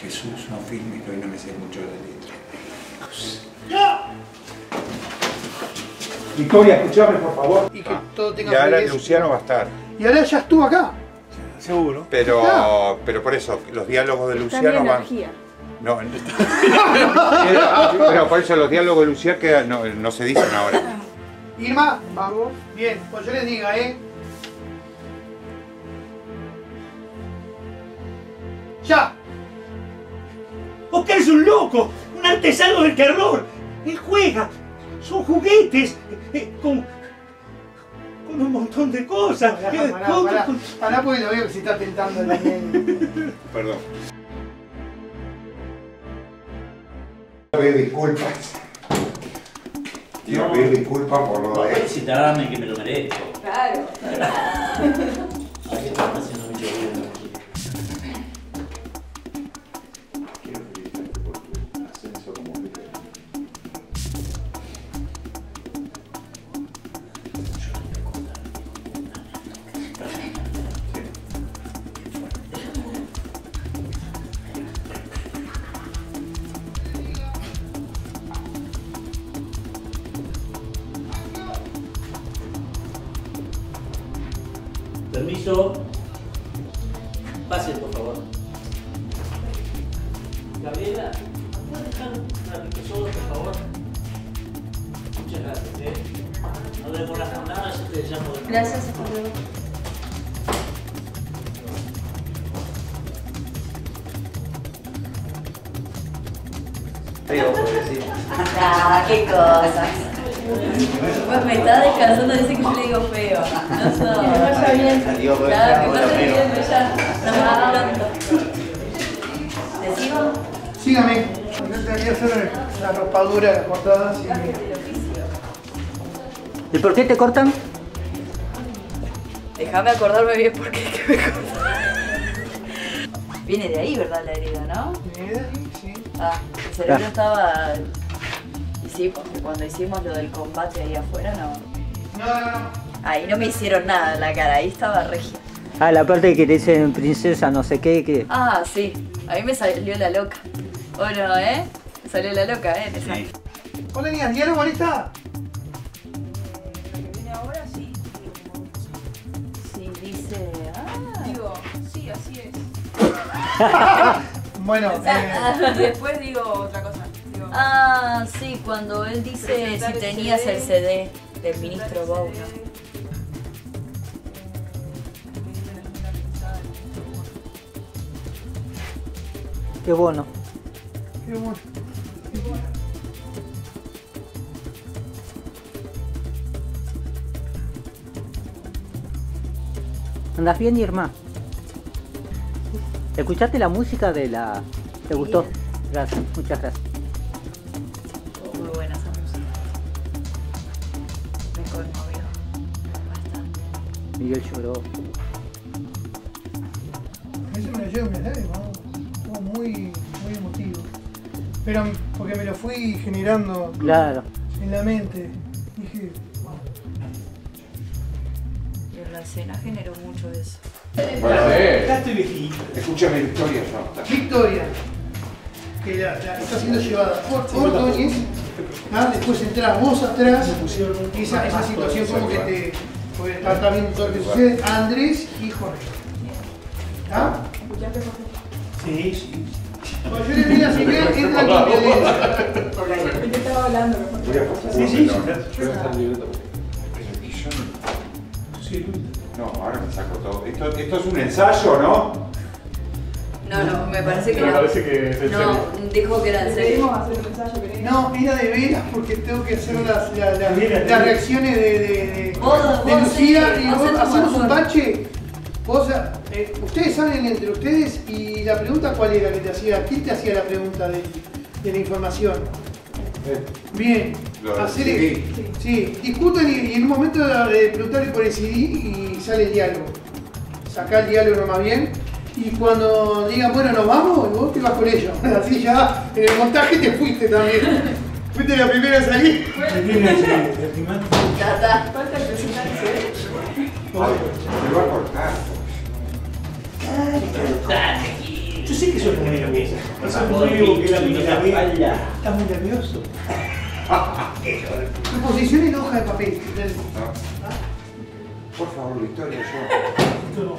Jesús, no filmes que hoy no me sé mucho de la letra. Victoria, escuchame por favor. Y que todo tenga Y ahora fluidez. Luciano va a estar. Y ahora ya estuvo acá. Seguro. Pero, pero por eso, los diálogos de Está Luciano van. energía. No, pero por eso los diálogos de Luciano quedan- no, no se dicen ahora. Irma, vamos. Bien, pues yo les diga, ¿eh? ¡Ya! Oscar es un loco, un artesano del terror. Él juega, son juguetes, eh, con, con un montón de cosas. Pará, eh, pará, con- pará, con- pará porque lo veo que se está tentando el Daniel. Perdón. Disculpas. Quiero No. pedir disculpas por lo de. felicitarme que me lo merezco. Claro. Permiso. Pase, por favor. Gabriela, ¿puedes dejar un ratito solo, por favor? Muchas gracias, ¿eh? No demoras nada, yo te llamo de. Gracias, hasta luego. Ah, qué cosas. Pues me está descansando, dice que yo le digo feo. No soy. Que vaya bien. Claro, que vaya bien, pero ya. Nos vemos pronto. ¿Te sigo? Sígame. Yo tenía que hacer la raspadura, las cortadas. y- ¿Y por qué te cortan? Déjame acordarme bien por qué que me cortaron. Viene de ahí, ¿verdad? La herida, ¿no? Viene de ahí, sí. Ah, el cerebro estaba. Sí, porque cuando hicimos lo del combate ahí afuera, no. No, no, no. Ahí no me hicieron nada en la cara, ahí estaba regia. Ah, la parte que te dicen princesa, no sé qué, que... Ah, sí, a mí me salió la loca. ¿O no, eh? Me salió la loca, ¿eh? Sí. Hola, niñas, ¿diálogo ahorita? Lo que viene ahora sí. Sí, dice. Ah. Digo, sí, así es. Bueno, eh, Y después digo otra cosa. Ah, sí, cuando él dice Presentar si el tenías CD. el CD del ministro Bou, ¿no? Qué bueno. qué bueno. ¿Andas bien, Irma? ¿Escuchaste la música de la... ¿Te gustó? Gracias, muchas gracias. Miguel lloró. Eso me lo llevo en mis lágrimas, Estuvo muy, muy emotivo. Pero porque me lo fui generando Claro. en la mente. Dije, wow. Y en la escena generó mucho eso. Bueno, eh, Acá estoy viejito. escúchame, Victoria. Victoria, que la, la está siendo llevada por Ordóñez, ¿ah? después entrás vos atrás, y esa, esa situación como que te. Porque está, viendo todo lo que sucede, Andrés y Jorge. ¿Ah? ¿escuchaste, Jorge? Sí, sí. Cuando yo le entra con violencia. ¿De qué estaba hablando? Sí, sí, yo Sí, No, ahora me saco todo. Esto, esto es un ensayo, ¿no? No, no, me parece que Me no. parece que es en No, serio. dijo que era en Decidimos serio. hacer un ensayo que No, era de veras porque tengo que hacer las, las reacciones de, de, de, Vos- de vos Lucía sí, y vos hacemos un mejor. bache. Vos, eh, ustedes hablen entre ustedes y la pregunta cuál era que te hacía, ¿quién te hacía la pregunta de, de la información? Bien, Lo del hacer CD. sí, discutan y, y en un momento de preguntarle por el CD y sale el diálogo. Sacá el diálogo nomás bien. Y cuando digan, bueno, nos vamos, vos te vas con ellos. Así ya en el montaje te fuiste también. Fuiste la primera a salir. Está. falta el presentar ese derecho. Me va a cortar. Dale, sé que sos muy nerviosa. Sé muy que la mina Está muy nervioso. Tu posición en la hoja de papel. Por favor, Victoria, yo.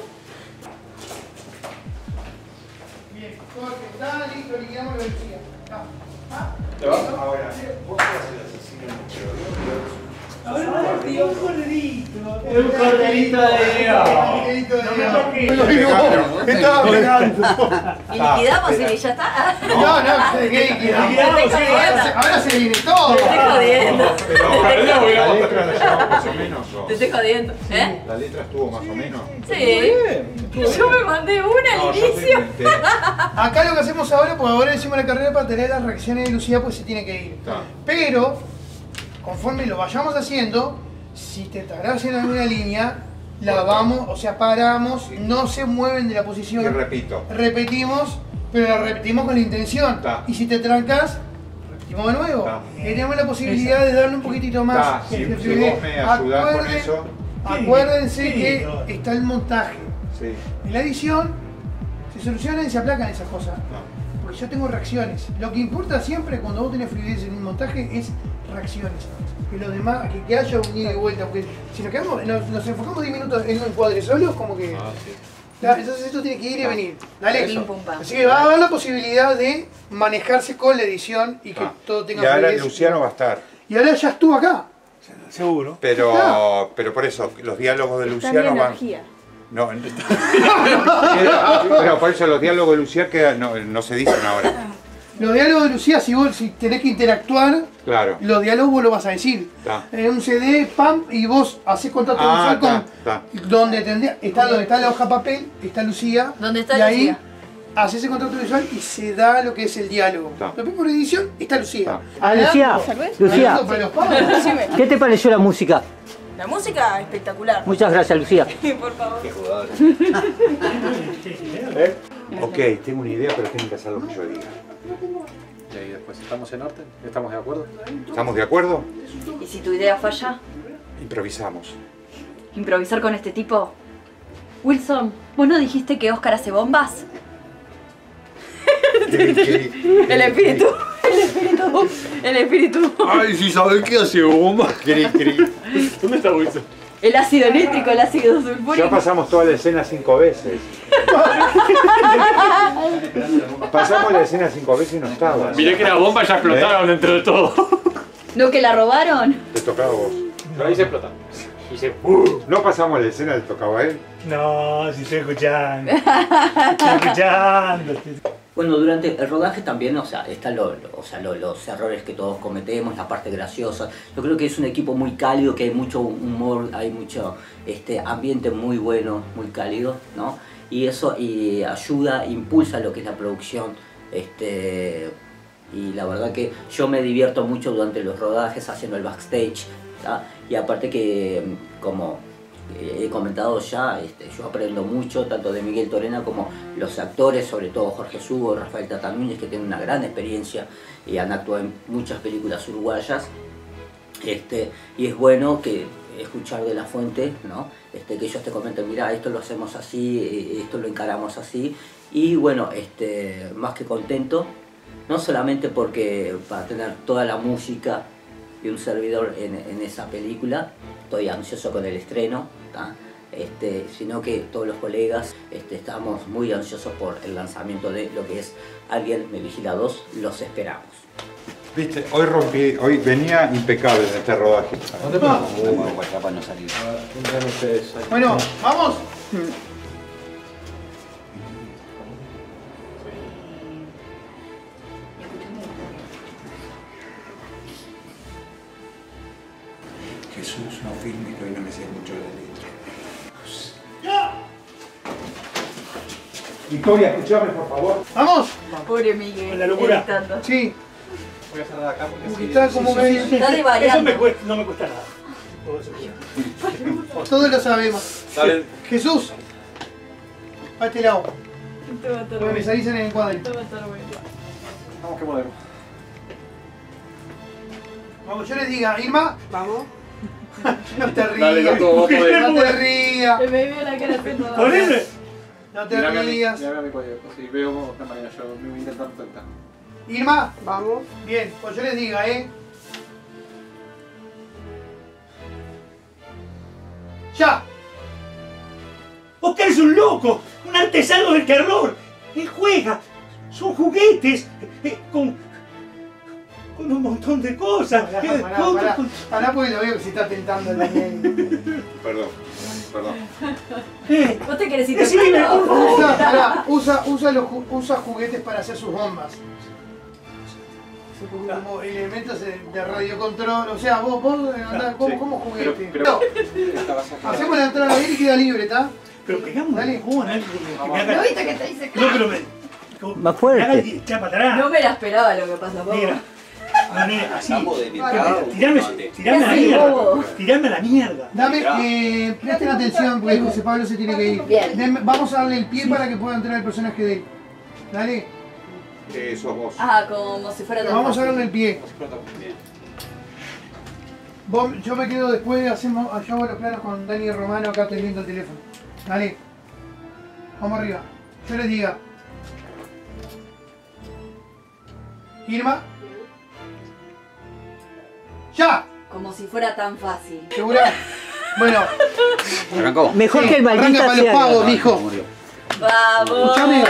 corderito. Un corderito de de No me toques. No, no, Estaba esperando. Y liquidamos y ya está. No, no, se qué liquidamos. Ahora se- viene todo. Te estoy jodiendo. Pero la letra la llevamos más o menos. Te estoy jodiendo. ¿Eh? La letra estuvo más o menos. Sí. Yo me mandé una al inicio. Acá lo que hacemos ahora, porque ahora decimos la carrera para tener las reacciones de Lucía, pues se tiene que ir. Pero, conforme lo vayamos haciendo, si te tardas en alguna línea, la vamos, o sea, paramos, no se mueven de la Y posición, repito. repetimos, pero la repetimos con la intención. Y si te trancas, repetimos de nuevo. Y tenemos la posibilidad de darle un poquito más. Si- de si fluidez. vos me ayudás con Acuerden- eso. Acuérdense Sí, que está el montaje. Sí. En la edición se solucionan y se aplacan esas cosas. No. Porque yo tengo reacciones. Lo que importa siempre cuando vos tenés fluidez en un montaje es reacciones. Que lo demás, que, que haya un ida y vuelta. Porque si nos quedamos, nos, nos enfocamos 10 minutos en un encuadre solo, como que. Ya, entonces esto tiene que ir y venir. Dale. Pam. Así que va a haber la posibilidad de manejarse con la edición y que Ah. todo tenga Y ahora fluidez. Luciano va a estar. Y ahora ya estuvo acá. Seguro. Pero, pero por eso, los diálogos de Luciano van. No, pero por eso los diálogos de Luciano quedan- no, no se dicen ahora. Los diálogos de Lucía, si vos si tenés que interactuar, Claro. los diálogos vos lo vas a decir. Está. En un CD, pam, y vos haces contacto Ah, visual con. está, Donde tendría, está donde está la hoja papel, está Lucía. ¿Dónde está y ahí Lucía? haces ese contacto visual y se da lo que es el diálogo. Está. Después por edición está Lucía. Ah, Lucía, Lucía, pavos. Decime. ¿qué te pareció la música? La música espectacular. Muchas gracias, Lucía. Por favor. Ok, tengo una idea, pero tienen que hacer lo que yo diga. Y ahí después, ¿estamos en orden? ¿Estamos de acuerdo? ¿Estamos de acuerdo? ¿Y si tu idea falla? Improvisamos. ¿Improvisar con este tipo? Wilson, ¿vos no dijiste que Oscar hace bombas? El espíritu, el espíritu, el espíritu. Ay, si sabes qué hace bomba. Cri, cri. ¿Dónde está Wilson? El ácido nítrico, el ácido Ya sulfúrico. pasamos toda la escena cinco veces. Pasamos la escena cinco veces y no estabas. Miré que la bomba ya explotaron dentro de todo. ¿No que la robaron? Te tocaba vos. Pero ahí se explota. Y se... No pasamos la escena, le tocaba a él. No, si estoy escuchando. Estoy escuchando. Bueno, durante el rodaje también, o sea, están lo- o sea, lo- los errores que todos cometemos, la parte graciosa. Yo creo que es un equipo muy cálido, que hay mucho humor, hay mucho este, ambiente muy bueno, muy cálido, ¿no? Y eso y ayuda, impulsa lo que es la producción. Este, y la verdad que yo me divierto mucho durante los rodajes haciendo el backstage. ¿tá? Y aparte que, como he comentado ya, este, yo aprendo mucho, tanto de Miguel Torena como los actores, sobre todo Jorge Subo, Rafael Tata Núñez, que tienen una gran experiencia y han actuado en muchas películas uruguayas. Este, y es bueno que escuchar de la fuente, ¿no? este, que ellos te comenten, mira, esto lo hacemos así, eh, esto lo encaramos así. Y bueno, este, más que contento, no solamente porque para tener toda la música y un servidor en esa película, estoy ansioso con el estreno, este, sino que todos los colegas este, estamos muy ansiosos por el lanzamiento de lo que es Alguien me vigila 2, los esperamos. Viste, hoy rompí, hoy venía impecable en este rodaje. Bueno, vamos. Victoria, escuchame por favor. Vamos. Pobre Miguel. Con la locura. editando. Sí. Voy a cerrar acá porque está como Sí, medio- sí, sí. Está Eso divariando. me cuesta, no me cuesta nada. Todo eso. Todos lo sabemos. Dale. Jesús, a este lado. Porque me salís en el encuadre. Vamos que podemos. Cuando yo les diga, Irma, vamos. no te rías. No te rías. Me vio la cara haciendo. Ponele. No te rías. mirame a mí cualquier cosa. Si veo cómo está mañana, yo me voy a intentar intentar. Irma, vamos. Bien, cuando yo les diga, ¿eh? ¡Ya! Oscar es un loco, un artesano del terror. Él juega, son juguetes eh, con, con un montón de cosas. Pará, Eh, pará, con- pará. con- Pará porque lo veo que se está tentando el Daniel. Perdón, perdón. eh, ¿Vos te querés ir Decime. Usa, pará, usa, usa, los, ju- usa juguetes para hacer sus bombas. Como elementos de de radiocontrol. O sea, vos, vos andás como, Sí. como Pero, juguete. pero, esta vas a No, hacemos la entrada ahí y queda libre, ¿está? pero pegamos Dale. un que me haga- ¿No viste que te dice No, pero me. como- Más fuerte. me haga para atrás. No me la esperaba lo que pasa, Pablo. Mira, así. Tirame, tirame a la mierda. Tirame a la mierda. Dame, eh, presten atención porque José Pablo se tiene que ir. Denme- vamos a darle el pie para que pueda entrar el personaje de él. Dale, Eh, sos vos. Ah, como si fuera vamos a darle el pie. Vos- yo me quedo después, hacemos, yo hago los planos con Dani Romano, acá estoy viendo el teléfono. Dale. Vamos arriba. Yo les diga. Irma. Como si fuera tan fácil. ¿Segura? Bueno, ¿Arrancó? Mejor sí, que el arranca maldita para los pagos, mijo. ¡Vamos! Escuchame,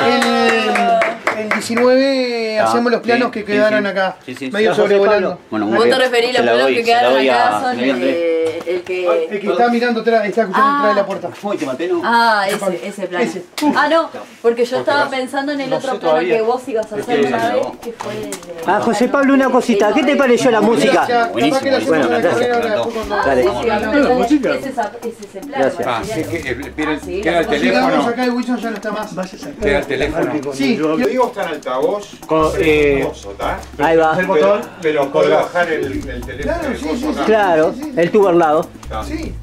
el, el 19 Ah, hacemos los planos sí, que quedaron sí. acá. Sí, sí. Medio sobrevolando. Bueno, Vos te referís los la planos que la quedaron acá son la a Andrés. eh, el que... El que está mirando atrás, está escuchando Ah. detrás de la puerta. Uy, te maté, ¿no? Ah, ese, ese plan. Ese. Ah, no, porque yo estaba pensando en el No otro plano todavía. que vos ibas a Es hacer que- una vez, que fue el de- Ah, José Pablo, una cosita. ¿Qué te pareció la música? Que Buenísimo, la bueno, la Dale. Sí, Vamos sí, a a mí hablar. me- música. ese es el plano. Gracias. Ah, que el, Ah, queda el la- Llegamos teléfono. acá, el Wilson ya no está más. Queda el teléfono. Sí, yo Lo digo está en altavoz. Eh. Ahí va. el botón. Pero puedo bajar el, el teléfono. Claro, el sí, coso sí, acá. Claro, Sí, sí. el tubo al lado. Sí,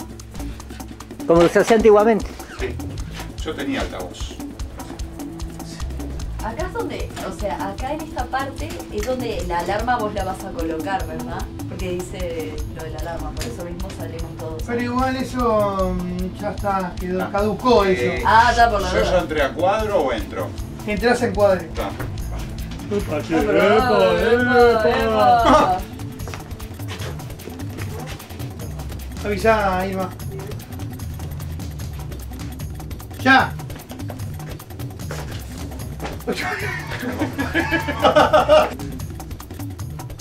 Como se hacía antiguamente. Sí. Yo tenía altavoz. Acá es donde, o sea, acá en esta parte es donde la alarma vos la vas a colocar, ¿verdad? Porque dice lo de la alarma, por eso mismo salimos todos. pero igual eso mm, ya está, quedó, Ah. caducó Eh, eso. Ah, está por la ¿Yo ya entré a cuadro o entro? Entrás en cuadre. Está. Pero- epa, epa, epa. Avisá, Irma. ¡Ya!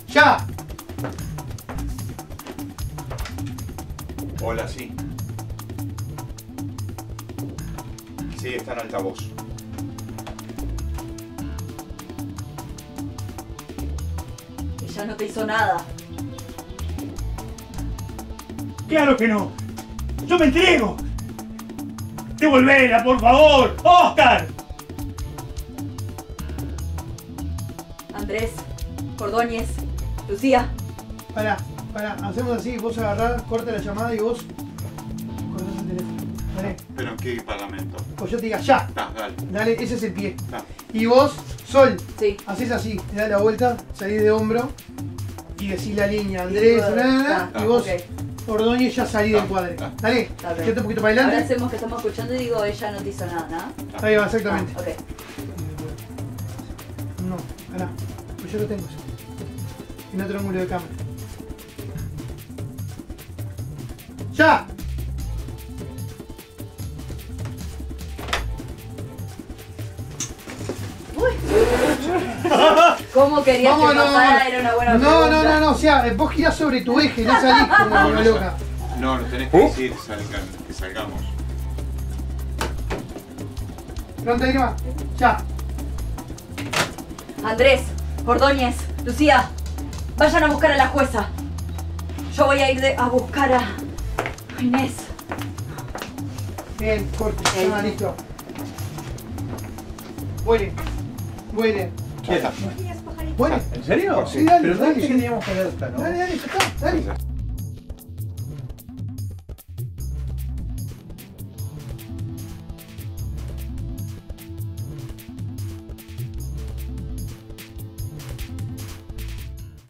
¡Ya! Hola, sí. Sí, está en altavoz. Ella no te hizo nada. Claro que no. Yo me entrego. Devolvela, por favor. Oscar. Andrés, Cordóñez, Lucía. Pará, pará, hacemos así, vos agarrás, corta la llamada y vos cortás el teléfono. Dale. ¿Pero en qué parlamento? Pues yo te diga ya. Está, dale. Dale, ese es el pie. Está. Y vos, Sol, Sí. haces así, te das la vuelta, salís de hombro y decís la línea, Andrés, Y- bla, Ah, y vos, ok. Ordóñez, ya salí del Ah, cuadre. ah. Dale, quédate un poquito para Ahora adelante. hacemos que estamos escuchando y digo, ella no te hizo nada, ¿no? Ahí va, Ah, exactamente. ok. No, pará, pues yo lo tengo eso. En otro ángulo de cámara. ¡Ya! ¿Cómo querías Vamos, que no, pasara? no. Era una buena No, pregunta. no, no, no, o sea, vos girás sobre tu eje, no salís como una loca. No, nos tenés que decir salgan- que salgamos. ¿Pronta, Irma? Ya. Andrés, Ordóñez, Lucía, vayan a buscar a la jueza. Yo voy a ir de- a buscar a Inés. Bien, corte, ya, listo. Vuele, vuele. Quieta. Bueno, ¿En serio? Sí, dale, Pero dale. ¿sabes que teníamos que ver esta, no? Dale, dale, ya está, dale.